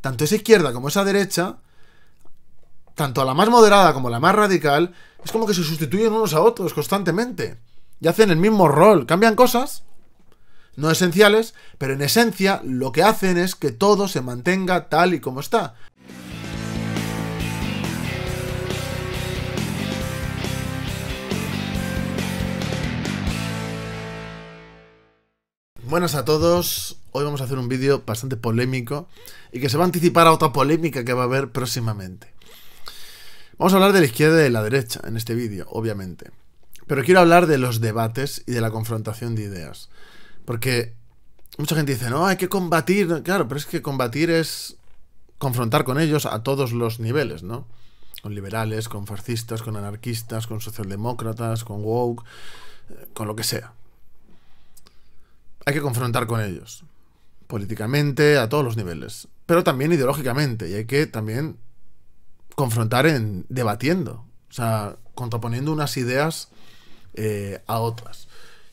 tanto esa izquierda como esa derecha, tanto la más moderada como la más radical, es como que se sustituyen unos a otros constantemente. Y hacen el mismo rol. Cambian cosas, no esenciales, pero en esencia lo que hacen es que todo se mantenga tal y como está. Buenas a todos, hoy vamos a hacer un vídeo bastante polémico y que se va a anticipar a otra polémica que va a haber próximamente. Vamos a hablar de la izquierda y de la derecha en este vídeo, obviamente. Pero quiero hablar de los debates y de la confrontación de ideas. Porque mucha gente dice, no, hay que combatir. Claro, pero es que combatir es confrontar con ellos a todos los niveles, ¿no? Con liberales, con fascistas, con anarquistas, con socialdemócratas, con woke, eh, con lo que sea hay que confrontar con ellos. Políticamente, a todos los niveles. Pero también ideológicamente. Y hay que también confrontar en debatiendo. O sea, contraponiendo unas ideas eh, a otras.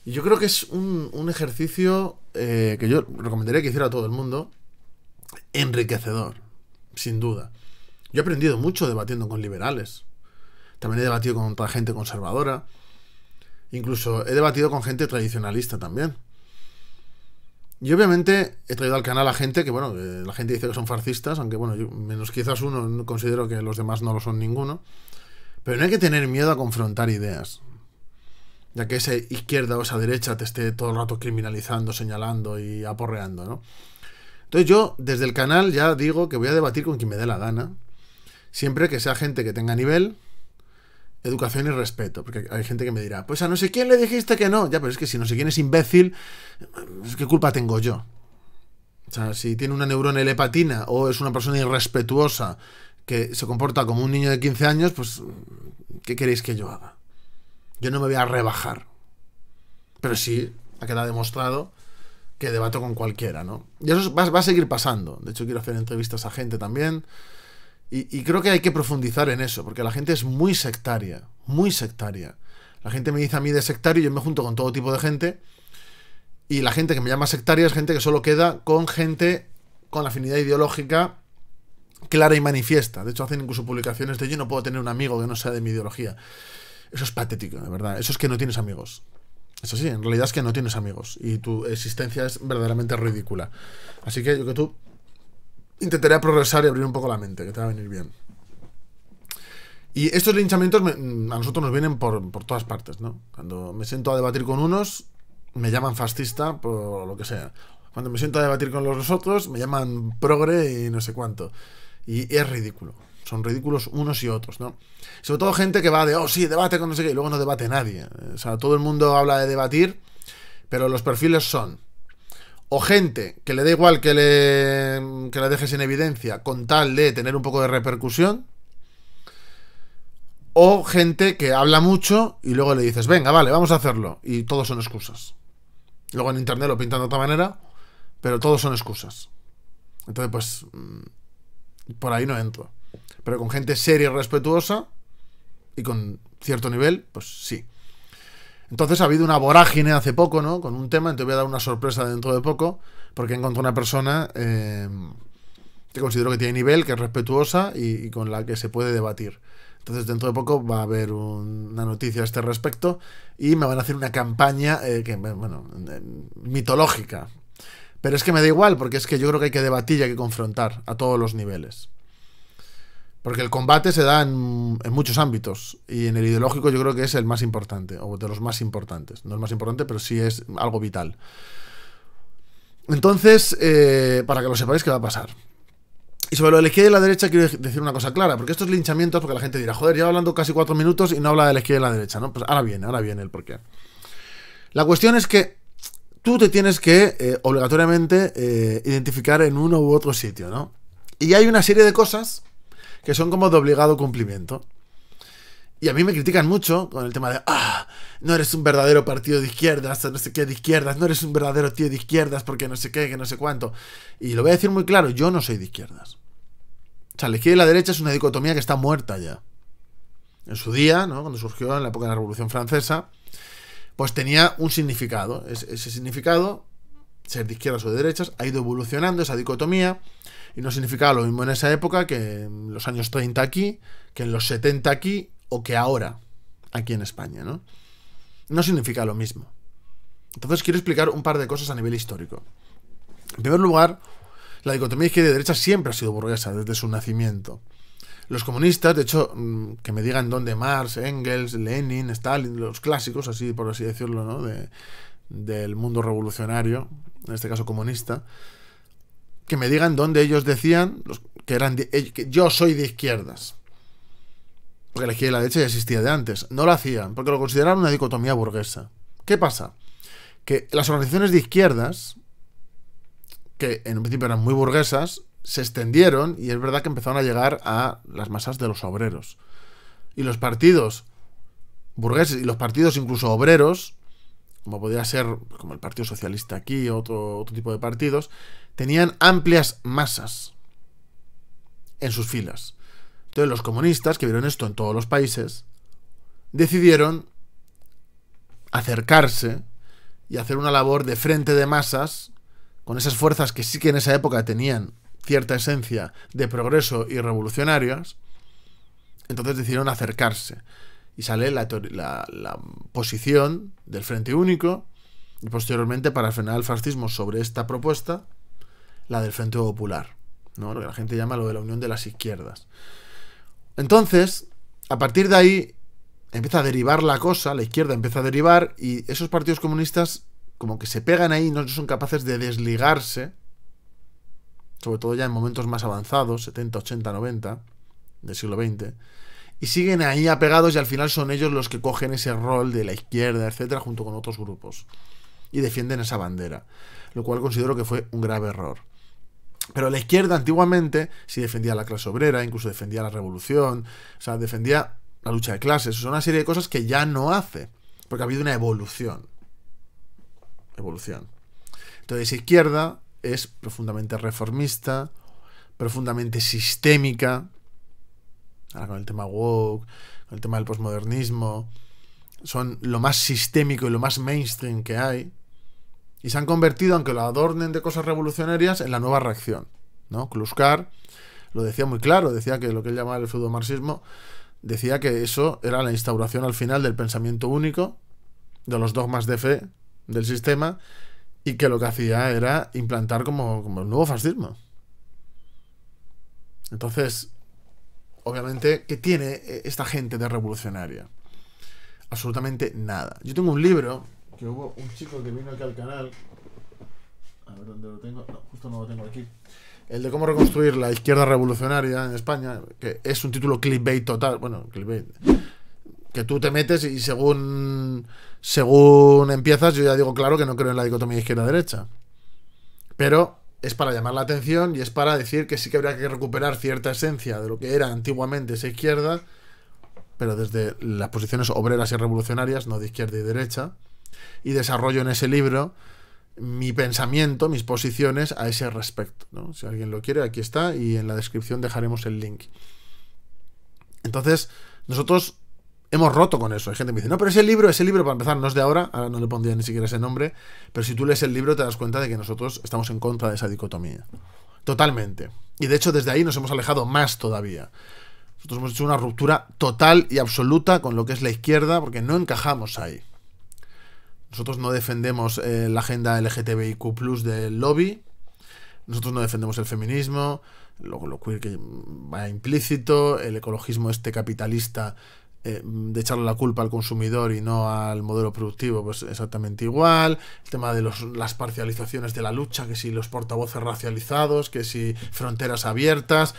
Y yo creo que es un, ejercicio eh, que yo recomendaría que hiciera todo el mundo. Enriquecedor, sin duda. Yo he aprendido mucho debatiendo con liberales. También he debatido con gente conservadora. Incluso he debatido con gente tradicionalista también. Y obviamente he traído al canal a gente que, bueno, la gente dice que son fascistas, aunque, bueno, menos quizás uno, considero que los demás no lo son ninguno. Pero no hay que tener miedo a confrontar ideas. Ya que esa izquierda o esa derecha te esté todo el rato criminalizando, señalando y aporreando, ¿no? Entonces yo, desde el canal, ya digo que voy a debatir con quien me dé la gana. Siempre que sea gente que tenga nivel, educación y respeto. Porque hay gente que me dirá, pues a no sé quién le dijiste que no. Ya, pero es que si no sé quién es imbécil, ¿qué culpa tengo yo? O sea, si tiene una neurona elepatina o es una persona irrespetuosa que se comporta como un niño de 15 años, pues, ¿qué queréis que yo haga? Yo no me voy a rebajar. Pero sí, ha quedado demostrado que debato con cualquiera, ¿no? Y eso va, va a seguir pasando. De hecho, quiero hacer entrevistas a gente también. Y, creo que hay que profundizar en eso, porque la gente es muy sectaria, muy sectaria. La gente me dice a mí de sectario, yo me junto con todo tipo de gente, y la gente que me llama sectaria es gente que solo queda con gente con afinidad ideológica clara y manifiesta. De hecho, hacen incluso publicaciones de yo no puedo tener un amigo que no sea de mi ideología. Eso es patético, de verdad. Eso es que no tienes amigos. Eso sí, en realidad es que no tienes amigos. Y tu existencia es verdaderamente ridícula. Así que yo que tú intentaré progresar y abrir un poco la mente, que te va a venir bien. Y estos linchamientos a nosotros nos vienen por, todas partes, ¿no? Cuando me siento a debatir con unos, me llaman fascista por lo que sea. Cuando me siento a debatir con los otros, me llaman progre y no sé cuánto. Y, es ridículo. Son ridículos unos y otros, ¿no? Sobre todo gente que va de, oh, sí, debate con no sé qué, y luego no debate nadie. O sea, todo el mundo habla de debatir, pero los perfiles son o gente que le da igual que le, que la dejes en evidencia con tal de tener un poco de repercusión, o gente que habla mucho y luego le dices, venga, vale, vamos a hacerlo, y todos son excusas. Luego en internet lo pintan de otra manera, pero todos son excusas. Entonces, pues, mm, por ahí no entro. Pero con gente seria y respetuosa y con cierto nivel, pues sí. Entonces ha habido una vorágine hace poco, ¿no? Con un tema, entonces voy a dar una sorpresa dentro de poco, porque encontrado una persona eh, que considero que tiene nivel, que es respetuosa y, con la que se puede debatir. Entonces dentro de poco va a haber una noticia a este respecto y me van a hacer una campaña, eh, que, bueno, mitológica. Pero es que me da igual, porque es que yo creo que hay que debatir y hay que confrontar a todos los niveles. Porque el combate se da en, muchos ámbitos y en el ideológico yo creo que es el más importante, o de los más importantes. No es más importante, pero sí es algo vital. Entonces, eh, para que lo sepáis, ¿qué va a pasar? Y sobre lo de la izquierda y la derecha quiero decir una cosa clara, porque estos linchamientos, porque la gente dirá, joder, lleva hablando casi cuatro minutos y no habla de la izquierda y la derecha, ¿no? Pues ahora viene, ahora viene el porqué. La cuestión es que tú te tienes que eh, obligatoriamente eh, identificar en uno u otro sitio, ¿no? Y hay una serie de cosas que son como de obligado cumplimiento. Y a mí me critican mucho con el tema de, ah, no eres un verdadero partido de izquierdas, no sé qué de izquierdas, no eres un verdadero tío de izquierdas porque no sé qué, que no sé cuánto. Y lo voy a decir muy claro, yo no soy de izquierdas. O sea, la izquierda y la derecha es una dicotomía que está muerta ya. En su día, ¿no? cuando surgió en la época de la Revolución Francesa, pues tenía un significado. ese significado, ser de izquierdas o de derechas, ha ido evolucionando esa dicotomía Y no significaba lo mismo en esa época que en los años 30 aquí, que en los 70 aquí o que ahora aquí en España, ¿no? No significa lo mismo. Entonces quiero explicar un par de cosas a nivel histórico. En primer lugar, la dicotomía izquierda y derecha siempre ha sido burguesa desde su nacimiento. Los comunistas, de hecho, mm, que me digan dónde Marx, Engels, Lenin, Stalin, los clásicos, así por así decirlo, ¿no? De, del mundo revolucionario, en este caso comunista, que me digan dónde ellos decían que eran eh, yo soy de izquierdas. Porque la y la derecha ya existía de antes. No lo hacían, porque lo consideraban una dicotomía burguesa. ¿Qué pasa? Que las organizaciones de izquierdas, que en un principio eran muy burguesas, se extendieron y es verdad que empezaron a llegar a las masas de los obreros. Y los partidos burgueses y los partidos incluso obreros, como podría ser como el Partido Socialista aquí o otro, otro tipo de partidos, tenían amplias masas en sus filas. Entonces los comunistas, que vieron esto en todos los países, decidieron acercarse y hacer una labor de frente de masas con esas fuerzas que sí que en esa época tenían cierta esencia de progreso y revolucionarias, entonces decidieron acercarse. Y sale la, posición del Frente Único y posteriormente para frenar el fascismo sobre esta propuesta, la del Frente Popular, ¿no? lo que la gente llama lo de la unión de las izquierdas. Entonces, a partir de ahí empieza a derivar la cosa, la izquierda empieza a derivar y esos partidos comunistas como que se pegan ahí y no son capaces de desligarse sobre todo ya en momentos más avanzados, 70, 80, 90 del siglo XX, y siguen ahí apegados y al final son ellos los que cogen ese rol de la izquierda, etcétera, junto con otros grupos y defienden esa bandera, lo cual considero que fue un grave error. Pero la izquierda antiguamente sí defendía la clase obrera, incluso defendía la revolución, o sea, defendía la lucha de clases, una serie de cosas que ya no hace, porque ha habido una evolución. Evolución. Entonces, izquierda es profundamente reformista, profundamente sistémica, ahora con el tema woke, con el tema del posmodernismo, son lo más sistémico y lo más mainstream que hay, y se han convertido, aunque lo adornen de cosas revolucionarias, en la nueva reacción. ¿no? Kluskar lo decía muy claro, decía que lo que él llamaba el marxismo decía que eso era la instauración al final del pensamiento único, de los dogmas de fe del sistema, y que lo que hacía era implantar como, como el nuevo fascismo. Entonces, obviamente, ¿qué tiene eh, esta gente de revolucionaria? Absolutamente nada. Yo tengo un libro que hubo un chico que vino aquí al canal. A ver dónde lo tengo. No, justo no lo tengo aquí. El de cómo reconstruir la izquierda revolucionaria en España, que es un título clickbait total. Bueno, clickbait que tú te metes y según según empiezas, yo ya digo claro que no creo en la dicotomía izquierda-derecha. Pero es para llamar la atención y es para decir que sí que habría que recuperar cierta esencia de lo que era antiguamente esa izquierda, pero desde las posiciones obreras y revolucionarias, no de izquierda y derecha, y desarrollo en ese libro mi pensamiento, mis posiciones a ese respecto. Si alguien lo quiere, aquí está y en la descripción dejaremos el link. Entonces, nosotros hemos roto con eso. Hay gente que me dice, no, pero ese libro, ese libro, para empezar, no es de ahora, ahora no le pondría ni siquiera ese nombre, pero si tú lees el libro te das cuenta de que nosotros estamos en contra de esa dicotomía. Totalmente. Y de hecho, desde ahí nos hemos alejado más todavía. Nosotros hemos hecho una ruptura total y absoluta con lo que es la izquierda, porque no encajamos ahí. Nosotros no defendemos eh, la agenda LGTBIQ del lobby. Nosotros no defendemos el feminismo, lo, lo queer que va implícito, el ecologismo este capitalista eh, de echarle la culpa al consumidor y no al modelo productivo, pues exactamente igual. El tema de las parcializaciones de la lucha, que si los portavoces racializados, que si fronteras abiertas.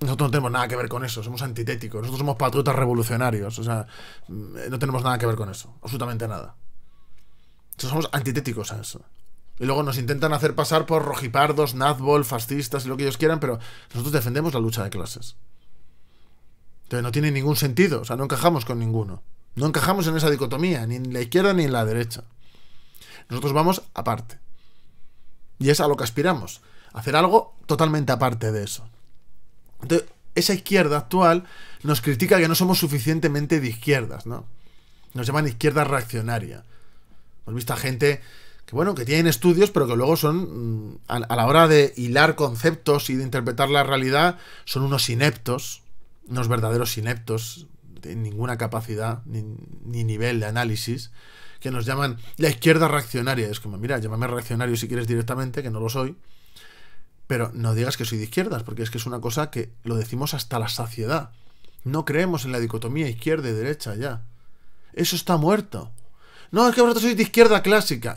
Nosotros no tenemos nada que ver con eso, somos antitéticos, nosotros somos patriotas revolucionarios, o sea, mm, no tenemos nada que ver con eso, absolutamente nada. somos antitéticos a eso. Y luego nos intentan hacer pasar por rojipardos, nazbol, fascistas y lo que ellos quieran, pero nosotros defendemos la lucha de clases no tiene ningún sentido, o sea, no encajamos con ninguno. No encajamos en esa dicotomía, ni en la izquierda ni en la derecha. Nosotros vamos aparte. Y es a lo que aspiramos, hacer algo totalmente aparte de eso. Entonces, esa izquierda actual nos critica que no somos suficientemente de izquierdas, ¿no? Nos llaman izquierda reaccionaria. Hemos visto a gente que bueno, que tienen estudios, pero que luego son, mm, a, la hora de hilar conceptos y de interpretar la realidad, son unos ineptos, unos verdaderos ineptos, de ninguna capacidad ni, ni nivel de análisis, que nos llaman la izquierda reaccionaria. Es como, mira, llámame reaccionario si quieres directamente, que no lo soy, pero no digas que soy de izquierdas, porque es que es una cosa que lo decimos hasta la saciedad. No creemos en la dicotomía izquierda y derecha ya. Eso está muerto. No, es que vosotros sois de izquierda clásica.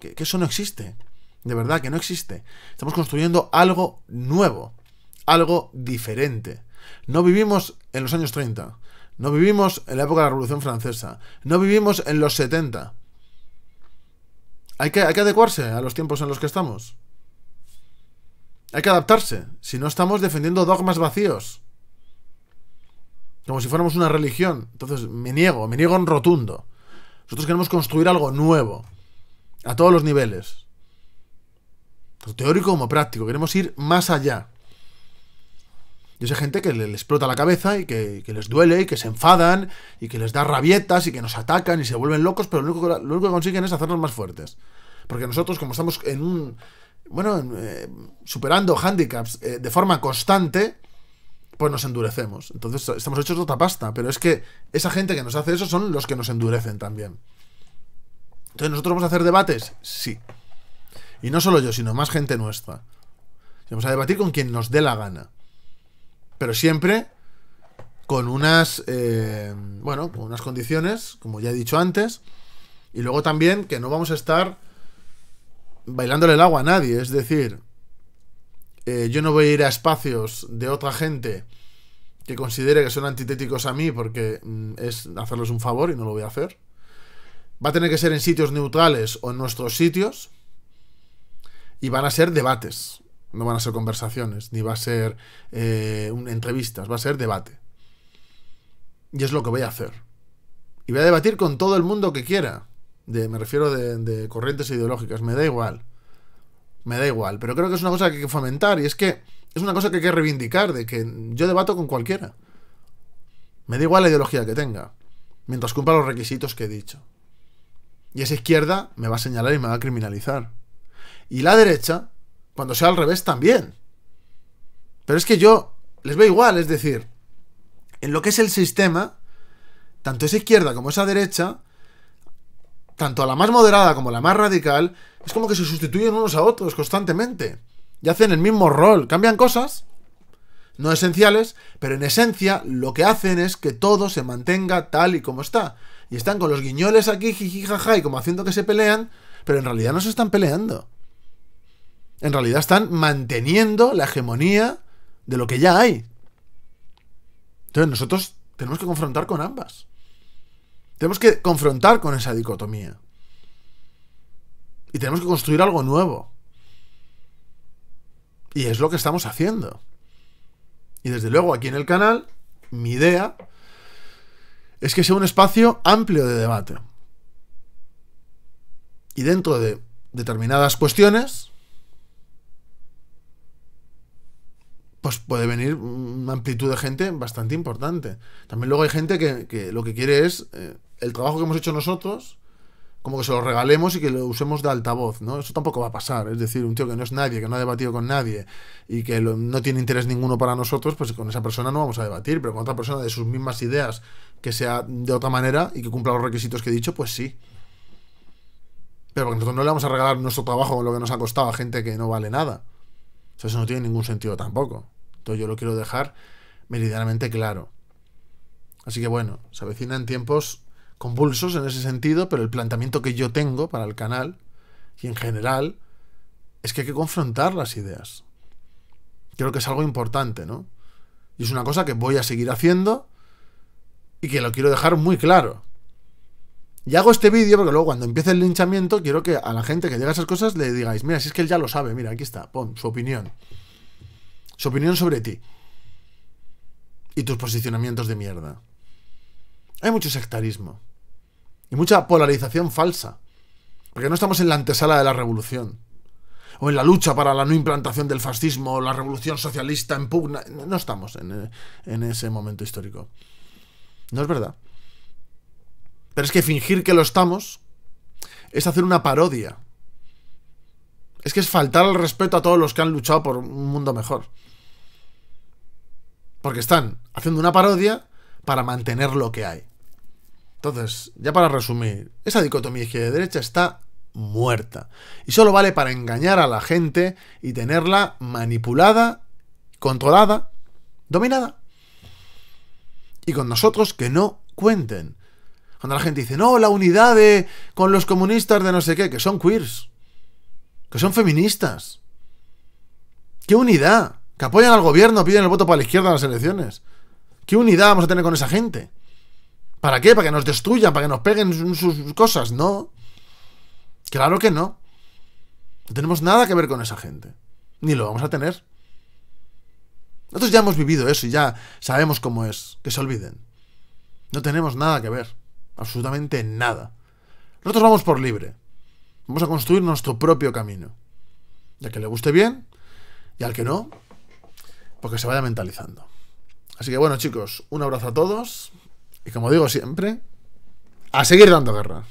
Que, que, eso no existe. De verdad, que no existe. Estamos construyendo algo nuevo. Algo diferente. No vivimos en los años 30. No vivimos en la época de la Revolución Francesa. No vivimos en los 70. Hay que, hay que adecuarse a los tiempos en los que estamos. Hay que adaptarse. Si no estamos defendiendo dogmas vacíos. Como si fuéramos una religión. Entonces me niego, me niego en rotundo. Nosotros queremos construir algo nuevo. A todos los niveles. Tanto teórico como práctico. Queremos ir más allá. Y esa gente que le, explota la cabeza y que, les duele y que se enfadan y que les da rabietas y que nos atacan y se vuelven locos, pero lo único, que, lo único que consiguen es hacernos más fuertes. Porque nosotros, como estamos en un. Bueno, eh, superando handicaps eh, de forma constante, pues nos endurecemos. Entonces estamos hechos de otra pasta. Pero es que esa gente que nos hace eso son los que nos endurecen también. Entonces, ¿nosotros vamos a hacer debates? Sí. Y no solo yo, sino más gente nuestra. Vamos a debatir con quien nos dé la gana. Pero siempre con unas, eh, bueno, con unas condiciones, como ya he dicho antes. Y luego también que no vamos a estar bailándole el agua a nadie. Es decir, eh, yo no voy a ir a espacios de otra gente que considere que son antitéticos a mí porque mm, es hacerles un favor y no lo voy a hacer. Va a tener que ser en sitios neutrales o en nuestros sitios. Y van a ser debates. No van a ser conversaciones, ni va a ser eh, entrevistas, va a ser debate. Y es lo que voy a hacer. Y voy a debatir con todo el mundo que quiera. De, me refiero de, de corrientes ideológicas, me da igual. Me da igual. Pero creo que es una cosa que hay que fomentar. Y es que es una cosa que hay que reivindicar. De que yo debato con cualquiera. Me da igual la ideología que tenga. Mientras cumpla los requisitos que he dicho. Y esa izquierda me va a señalar y me va a criminalizar. Y la derecha cuando sea al revés también. Pero es que yo les veo igual, es decir, en lo que es el sistema, tanto esa izquierda como esa derecha, tanto a la más moderada como a la más radical, es como que se sustituyen unos a otros constantemente. Y hacen el mismo rol, cambian cosas, no esenciales, pero en esencia lo que hacen es que todo se mantenga tal y como está. Y están con los guiñoles aquí, jiji, jaja, y como haciendo que se pelean, pero en realidad no se están peleando en realidad están manteniendo la hegemonía de lo que ya hay. Entonces nosotros tenemos que confrontar con ambas. Tenemos que confrontar con esa dicotomía. Y tenemos que construir algo nuevo. Y es lo que estamos haciendo. Y desde luego aquí en el canal, mi idea es que sea un espacio amplio de debate. Y dentro de determinadas cuestiones, pues puede venir una amplitud de gente bastante importante. También luego hay gente que, lo que quiere es eh, el trabajo que hemos hecho nosotros, como que se lo regalemos y que lo usemos de altavoz, ¿no? Eso tampoco va a pasar. Es decir, un tío que no es nadie, que no ha debatido con nadie y que no tiene interés ninguno para nosotros, pues con esa persona no vamos a debatir, pero con otra persona de sus mismas ideas, que sea de otra manera y que cumpla los requisitos que he dicho, pues sí. Pero porque nosotros no le vamos a regalar nuestro trabajo lo que nos ha costado a gente que no vale nada. Eso no tiene ningún sentido tampoco yo lo quiero dejar meridianamente claro. Así que bueno, se avecinan tiempos convulsos en ese sentido, pero el planteamiento que yo tengo para el canal y en general es que hay que confrontar las ideas. Creo que es algo importante, ¿no? Y es una cosa que voy a seguir haciendo y que lo quiero dejar muy claro. Y hago este vídeo porque luego cuando empiece el linchamiento quiero que a la gente que diga esas cosas le digáis, mira, si es que él ya lo sabe, mira, aquí está, pon su opinión su opinión sobre ti y tus posicionamientos de mierda. Hay mucho sectarismo y mucha polarización falsa, porque no estamos en la antesala de la revolución o en la lucha para la no implantación del fascismo o la revolución socialista en pugna. No estamos en, en ese momento histórico. No es verdad. Pero es que fingir que lo estamos es hacer una parodia es que es faltar al respeto a todos los que han luchado por un mundo mejor. Porque están haciendo una parodia para mantener lo que hay. Entonces, ya para resumir, esa dicotomía izquierda-derecha está muerta. Y solo vale para engañar a la gente y tenerla manipulada, controlada, dominada. Y con nosotros que no cuenten. Cuando la gente dice, no, la unidad de, con los comunistas de no sé qué, que son queers, que son feministas. ¿Qué unidad? Que apoyan al gobierno, piden el voto para la izquierda en las elecciones. ¿Qué unidad vamos a tener con esa gente? ¿Para qué? ¿Para que nos destruyan? ¿Para que nos peguen sus cosas? No. Claro que no. No tenemos nada que ver con esa gente. Ni lo vamos a tener. Nosotros ya hemos vivido eso y ya sabemos cómo es. Que se olviden. No tenemos nada que ver. Absolutamente nada. Nosotros vamos por libre. Vamos a construir nuestro propio camino. Y al que le guste bien y al que no, porque se vaya mentalizando. Así que bueno chicos, un abrazo a todos y como digo siempre, a seguir dando guerra.